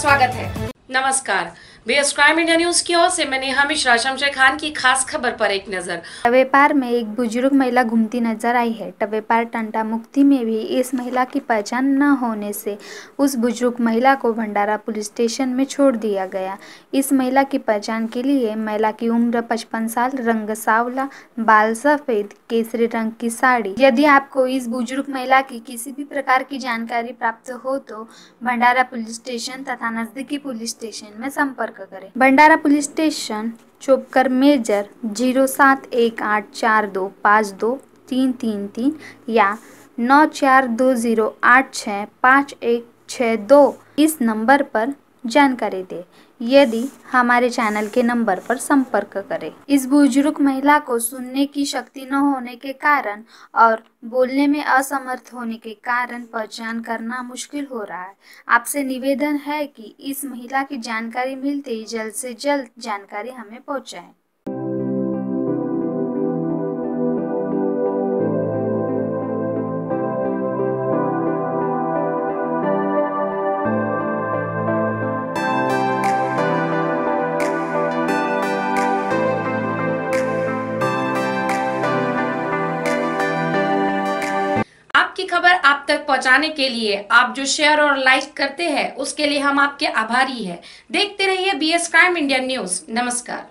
स्वागत है। नमस्कार। इंडिया न्यूज़ की ओर से, मैंने हमीश शमशेर खान की खास खबर पर एक नज़र। टवेपार में एक बुज़ुर्ग महिला घूमती नज़र आई है। टवेपार टंटा मुक्ति में भी इस महिला की पहचान न होने से उस बुज़ुर्ग महिला को भंडारा पुलिस स्टेशन में छोड़ दिया गया। इस महिला की पहचान के लिए महिला की उम्र पचपन साल, रंग सावला, बाल सफ़ेद, केसरी रंग की साड़ी। यदि आपको इस बुज़ुर्ग महिला की किसी भी प्रकार की जानकारी प्राप्त हो तो भंडारा पुलिस स्टेशन तथा नजदीकी पुलिस स्टेशन में संपर्क करें। Bhandara police station, Chopkar major, zero सात एक आठ चार दो पाँच दो तीन तीन तीन या नौ चार दो ज़ीरो आठ छः पाँच एक छः दो। इस नंबर पर जानकारी दे। यदि हमारे चैनल के नंबर पर संपर्क करें। इस बुज़ुर्ग महिला को सुनने की शक्ति न होने के कारण और बोलने में असमर्थ होने के कारण पहचान करना मुश्किल हो रहा है। आपसे निवेदन है कि इस महिला की जानकारी मिलते ही जल्द से जल्द जानकारी हमें पहुंचाएँ। आपकी खबर आप तक पहुँचाने के लिए आप जो शेयर और लाइक करते हैं, उसके लिए हम आपके आभारी हैं। देखते रहिए B S crime India news नमस्कार।